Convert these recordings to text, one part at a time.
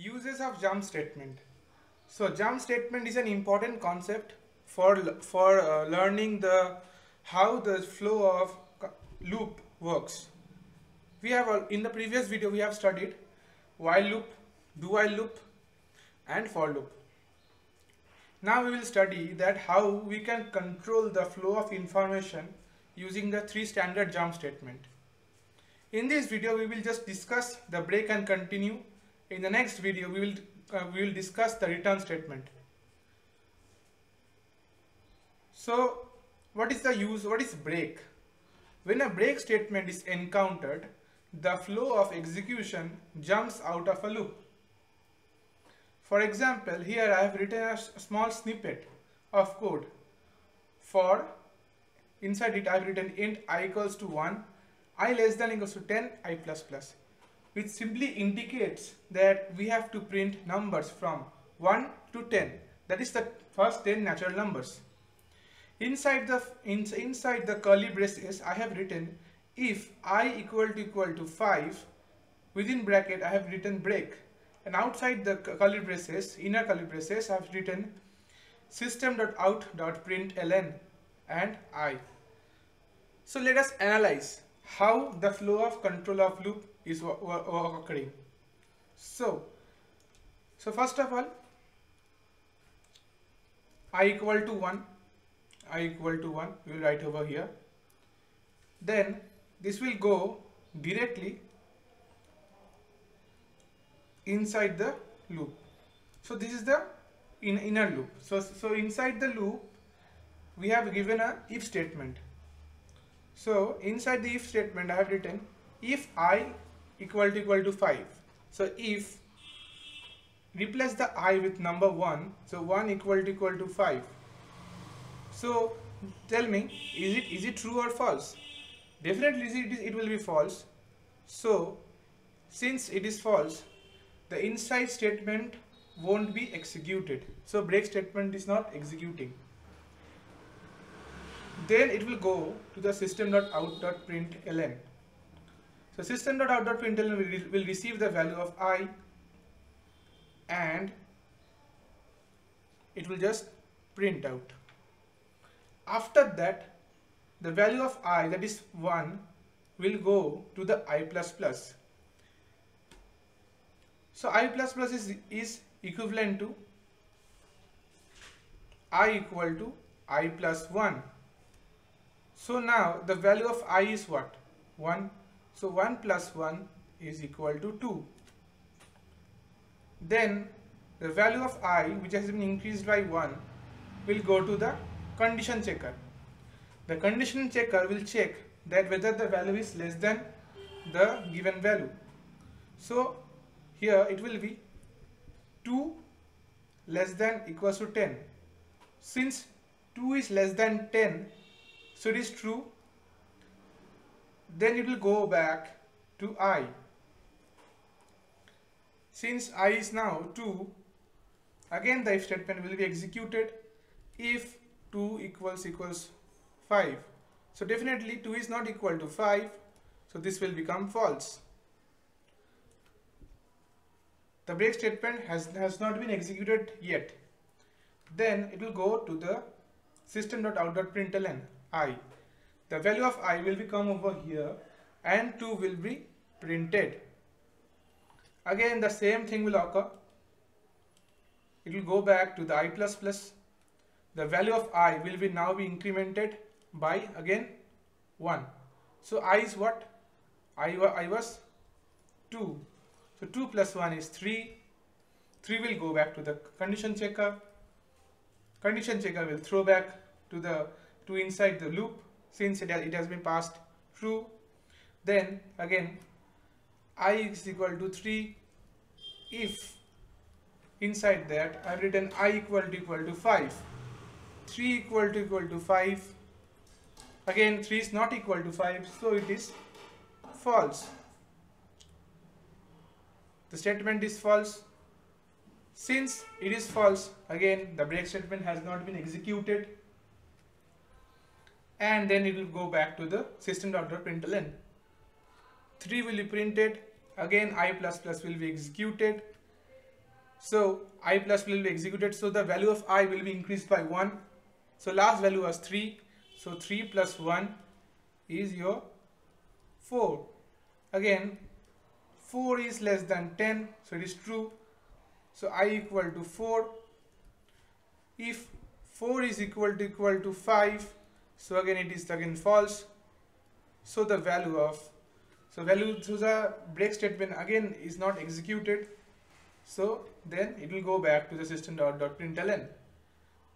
Uses of jump statement. So jump statement is an important concept for for uh, learning the how the flow of loop works. We have uh, in the previous video we have studied while loop, do while loop and for loop. Now we will study that how we can control the flow of information using the three standard jump statement. In this video we will just discuss the break and continue in the next video, we will, uh, we will discuss the return statement. So, what is the use, what is break? When a break statement is encountered, the flow of execution jumps out of a loop. For example, here I have written a small snippet of code. For inside it I have written int i equals to 1, i less than equals to 10, i plus plus which simply indicates that we have to print numbers from 1 to 10 that is the first 10 natural numbers. Inside the in, inside the curly braces I have written if i equal to equal to 5 within bracket I have written break. And outside the curly braces inner curly braces I have written system.out.println and i. So let us analyze how the flow of control of loop is occurring. So, so first of all, i equal to 1, i equal to 1, we will write over here. Then this will go directly inside the loop. So this is the in, inner loop. So, so inside the loop, we have given a if statement. So inside the if statement I have written if i equal to equal to 5. So if replace the i with number 1 so 1 equal to equal to 5 so tell me is it is it true or false? Definitely it, is, it will be false. So since it is false the inside statement won't be executed. So break statement is not executing. Then it will go to the system.out.println. So system.out.println will, will receive the value of i and it will just print out. After that, the value of i that is 1 will go to the i++. Plus. So i++ plus is, is equivalent to i equal to i plus 1 so now the value of i is what? 1. So 1 plus 1 is equal to 2. Then the value of i which has been increased by 1 will go to the condition checker. The condition checker will check that whether the value is less than the given value. So here it will be 2 less than equals to 10. Since 2 is less than 10 so it is true then it will go back to i. Since i is now 2 again the if statement will be executed if 2 equals equals 5 so definitely 2 is not equal to 5 so this will become false. The break statement has, has not been executed yet. Then it will go to the system.out.println i. The value of i will become over here and 2 will be printed. Again the same thing will occur. It will go back to the i++. plus The value of i will be now be incremented by again 1. So i is what? I, I was 2. So 2 plus 1 is 3. 3 will go back to the condition checker. Condition checker will throw back to the to inside the loop since it has, it has been passed true then again i is equal to 3 if inside that I've written i equal to equal to 5 3 equal to equal to 5 again 3 is not equal to 5 so it is false. The statement is false. Since it is false again the break statement has not been executed and then it will go back to the system.println. 3 will be printed, again i++ plus will be executed. So i plus will be executed. So the value of i will be increased by 1 so last value was 3 so 3 plus 1 is your 4 again 4 is less than 10 so it is true. So i equal to 4 if 4 is equal to equal to 5 so again it is again false. So the value of so value so the break statement again is not executed. So then it will go back to the system dot dot println.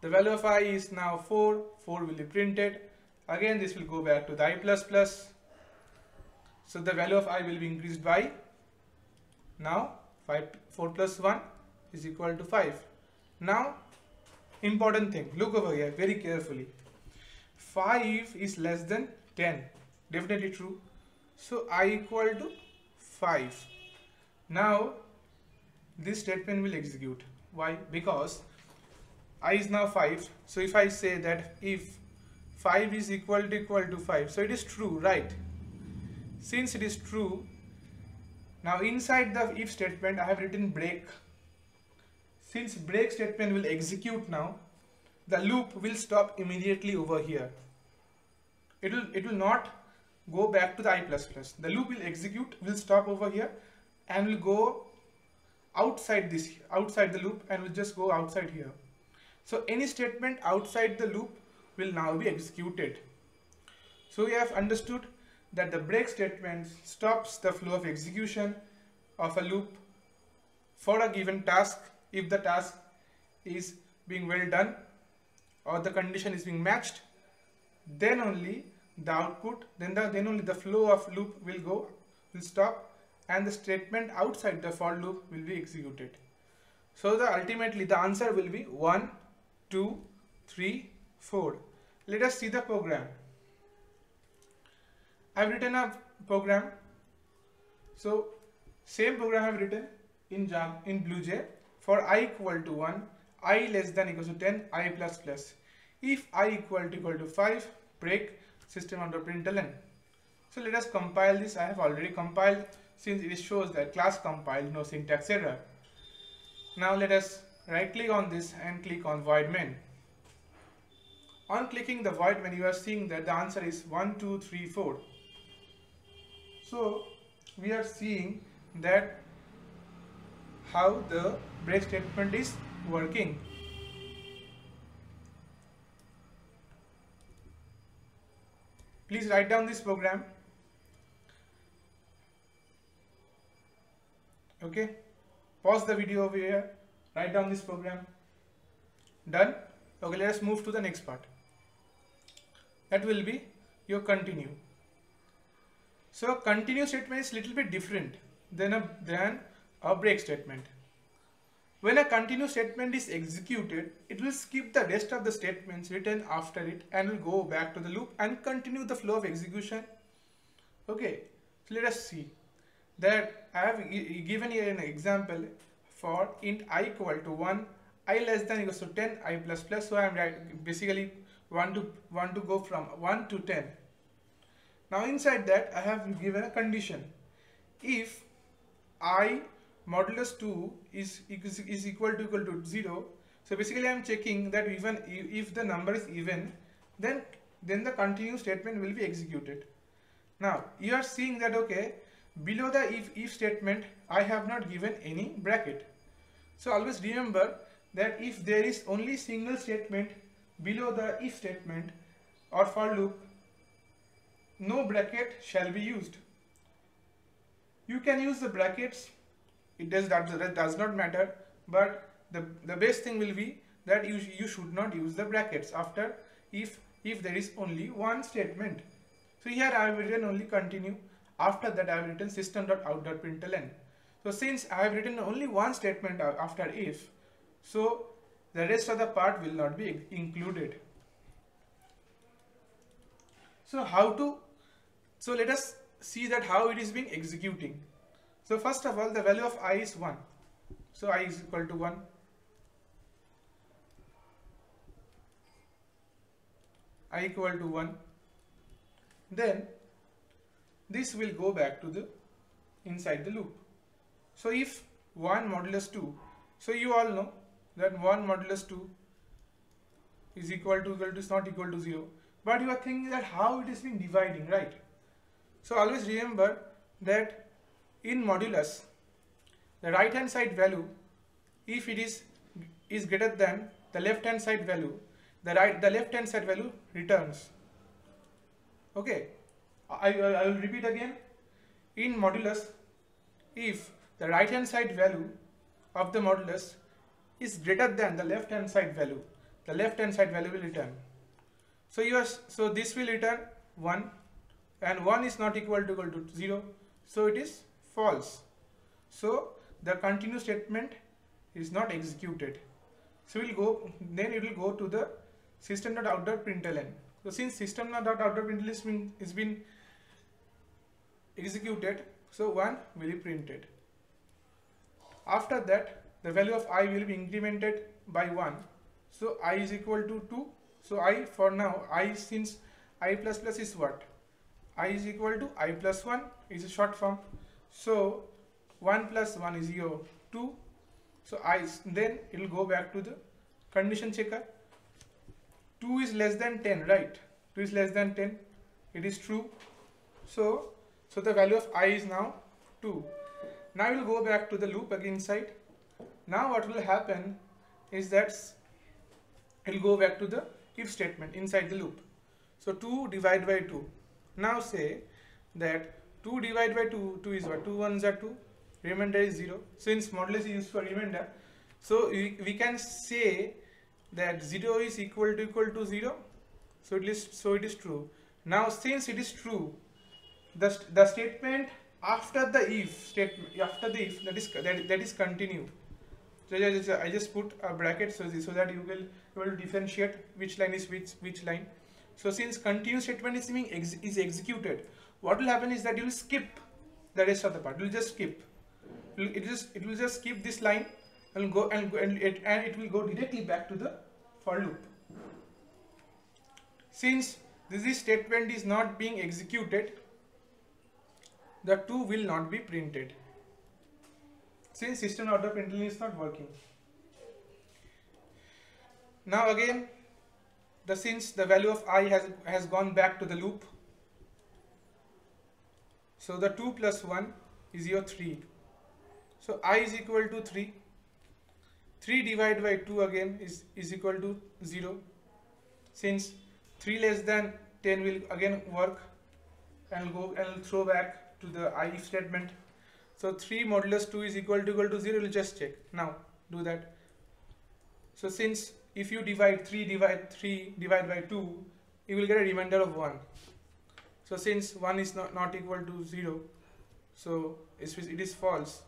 The value of i is now 4 4 will be printed. Again this will go back to the i plus plus. So the value of i will be increased by now 5 4 plus 1 is equal to 5 now important thing look over here very carefully 5 is less than 10 definitely true. So i equal to 5 now this statement will execute. Why? Because i is now 5 so if i say that if 5 is equal to equal to 5 so it is true right? Since it is true now inside the if statement i have written break. Since break statement will execute now, the loop will stop immediately over here. It will, it will not go back to the i++. Plus The loop will execute, will stop over here and will go outside this, outside the loop and will just go outside here. So any statement outside the loop will now be executed. So we have understood that the break statement stops the flow of execution of a loop for a given task if the task is being well done or the condition is being matched then only the output then the then only the flow of loop will go will stop and the statement outside the for loop will be executed. So the ultimately the answer will be 1 2 3 4 let us see the program. I've written a program. So same program i've written in java in BlueJ for i equal to 1 i less than equals to 10 i plus plus. If i equal to equal to 5 break system under println so let us compile this. I have already compiled since it shows that class compiled no syntax error. Now let us right click on this and click on void main. On clicking the void main you are seeing that the answer is 1 2 3 4 so we are seeing that how the break statement is working. Please write down this program. Okay. Pause the video over here. Write down this program. Done. Okay, let us move to the next part. That will be your continue. So continue statement is little bit different than a than a break statement. When a continue statement is executed, it will skip the rest of the statements written after it and will go back to the loop and continue the flow of execution. Okay, so let us see that I have given here an example for int i equal to 1, i less than equals to 10, i plus plus. So I am basically want to want to go from 1 to 10. Now inside that I have given a condition. If i modulus 2 is, is, is equal to equal to 0 so basically I am checking that even if the number is even then then the continue statement will be executed. Now you are seeing that okay below the if if statement I have not given any bracket. So always remember that if there is only single statement below the if statement or for loop no bracket shall be used. You can use the brackets it does that, that does not matter but the, the best thing will be that you, you should not use the brackets after if if there is only one statement. So here I have written only continue. After that I have written system.out.println so since I have written only one statement after if so the rest of the part will not be included. So how to so let us see that how it is being executing so first of all the value of i is 1. So i is equal to 1. i equal to 1. Then this will go back to the inside the loop. So if 1 modulus 2, So you all know that 1 modulus 2 is equal to equal to is not equal to 0. But you are thinking that how it is being dividing, right? So always remember that in modulus, the right hand side value, if it is is greater than the left hand side value, the right the left hand side value returns. Okay, I, I, will repeat again. In modulus, if the right hand side value of the modulus is greater than the left hand side value, the left hand side value will return. So you are, so this will return 1 and 1 is not equal to equal to 0 so it is false. So the continuous statement is not executed. So we'll go then it will go to the system dot out dot println. So since system dot out dot println is been executed, so one will be printed. After that, the value of i will be incremented by one. So i is equal to two. So i for now i since i plus plus is what i is equal to i plus 1 is a short form so 1 plus 1 is 0 2 so i then it will go back to the condition checker. 2 is less than 10 right? 2 is less than 10 it is true. So so the value of i is now 2 now we will go back to the loop again inside. Now what will happen is that it will go back to the if statement inside the loop. So 2 divided by 2 now say that 2 divided by 2, 2 is what? 2 ones are 2, remainder is 0. Since modulus is used for remainder, so we, we can say that 0 is equal to equal to 0. So it is, so it is true. Now since it is true, the, the statement after the if statement, after the if, that is, that, that is continue. So I just, I just put a bracket so, so that you will, you will differentiate which line is which, which line. So since continuous statement is being ex is executed, what will happen is that you will skip the rest of the part. You will just skip. It will just it will just skip this line and go and go and it and it will go directly back to the for loop. Since this is statement is not being executed, the two will not be printed. Since system out println is not working. Now again the since the value of i has, has gone back to the loop. So the 2 plus 1 is your 3. So i is equal to 3. 3 divided by 2 again is, is equal to 0. Since 3 less than 10 will again work and go and throw back to the i if statement. So 3 modulus 2 is equal to equal to 0, we'll just check. Now do that. So since if you divide 3 divide 3 divide by 2 you will get a remainder of 1 so since 1 is not, not equal to 0 so it is false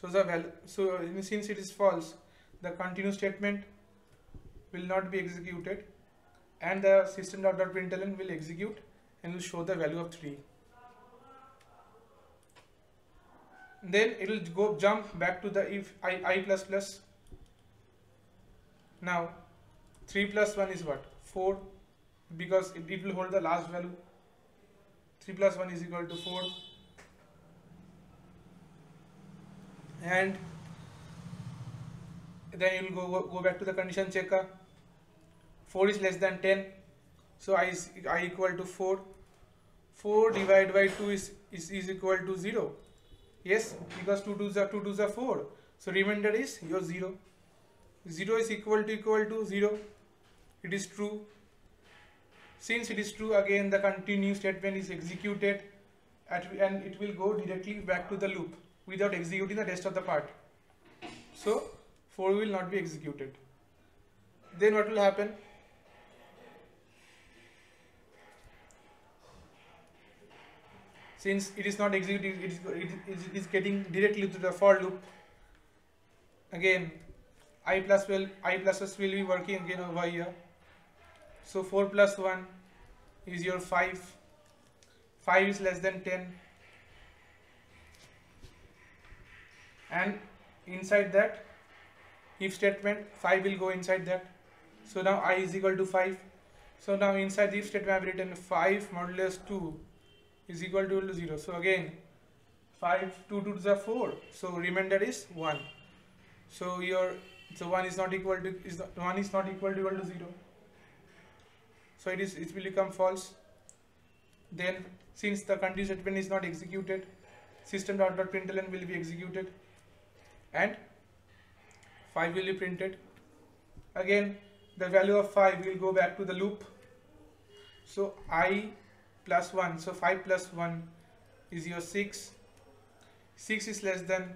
so the value so since it is false the continuous statement will not be executed and the system.println will execute and will show the value of 3 then it will go jump back to the if i, I plus plus now 3 plus 1 is what? 4 because it, it will hold the last value. 3 plus 1 is equal to 4 and then you will go, go back to the condition checker. 4 is less than 10 so i is i equal to 4 4 divided by 2 is, is, is equal to 0 yes because 2 2s are 2 2s are 4 so remainder is your 0 0 is equal to equal to 0 it is true. Since it is true again the continue statement is executed at, and it will go directly back to the loop without executing the rest of the part. So 4 will not be executed. Then what will happen? Since it is not executed it is, it is getting directly to the for loop again i plus will i plus s will be working again over here. So 4 plus 1 is your 5 5 is less than 10 and inside that if statement 5 will go inside that. So now i is equal to 5 so now inside the if statement I have written 5 modulus 2 is equal to 0 so again 5 2 to the 4 so remainder is 1 so your so 1 is not equal to is not, 1 is not equal to equal to 0 so it is it will become false. Then since the continuous statement is not executed system dot dot println will be executed. And 5 will be printed. Again the value of 5 will go back to the loop. So i plus 1 so 5 plus 1 is your 6 6 is less than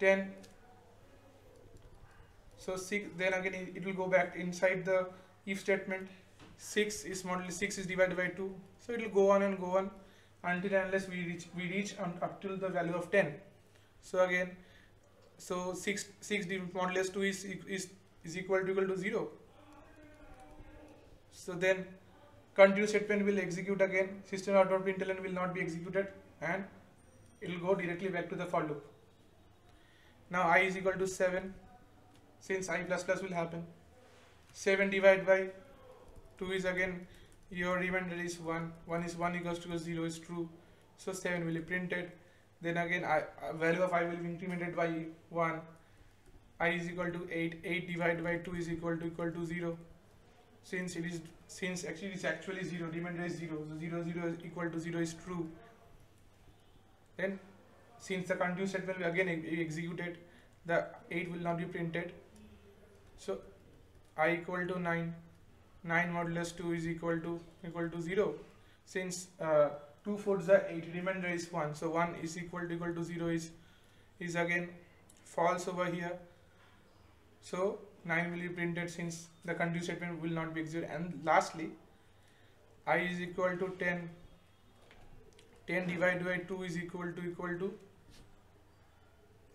10 so 6 then again it, will go back inside the if statement. 6 is model 6 is divided by 2 so it will go on and go on until unless we reach we reach up till the value of 10 so again so 6 6 modulus 2 is is is equal to equal to 0 so then continue statement will execute again. System of println will not be executed and it will go directly back to the for loop. Now i is equal to 7 since i plus plus will happen. 7 divided by 2 is again your remainder is 1 1 is 1 equals to 0 is true. So 7 will be printed. Then again I, uh, value of i will be incremented by 1 i is equal to 8 8 divided by 2 is equal to equal to 0 since it is since actually it's actually 0 remainder is 0 so 0 0 is equal to 0 is true. Then since the continuous set will be again executed the 8 will not be printed so i equal to 9 9 modulus 2 is equal to equal to 0 since uh, 2 fours are 8 remainder is 1 so 1 is equal to equal to 0 is is again false over here. So 9 will be printed since the continuous statement will not be executed. And lastly i is equal to 10 10 divided by 2 is equal to equal to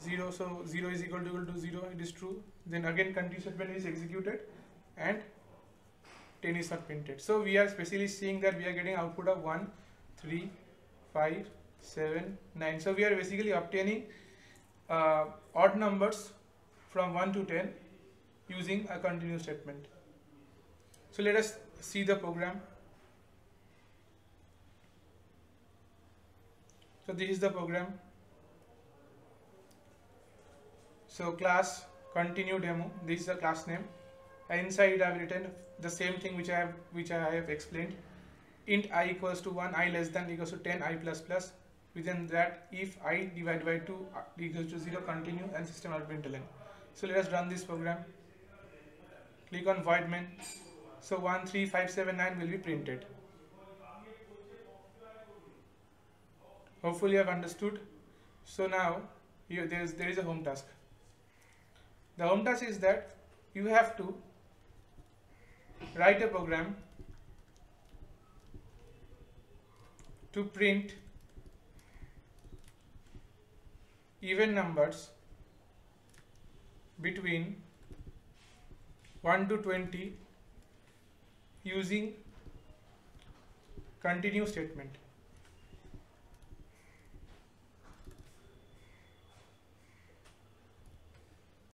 0 so 0 is equal to equal to 0 it is true then again continuous statement is executed and 10 is not printed. So we are specially seeing that we are getting output of 1, 3, 5, 7, 9. So we are basically obtaining uh, odd numbers from 1 to 10 using a continuous statement. So let us see the program. So this is the program. So class continue demo. This is the class name. Inside I have written the same thing which I have which I have explained. Int i equals to 1 i less than equals to 10 i plus plus. Within that if i divided by 2 uh, equals to 0 continue and system out println so let us run this program. Click on void main. So 13579 will be printed. Hopefully you have understood. So now here there is there is a home task the home task is that you have to write a program to print even numbers between 1 to 20 using continue statement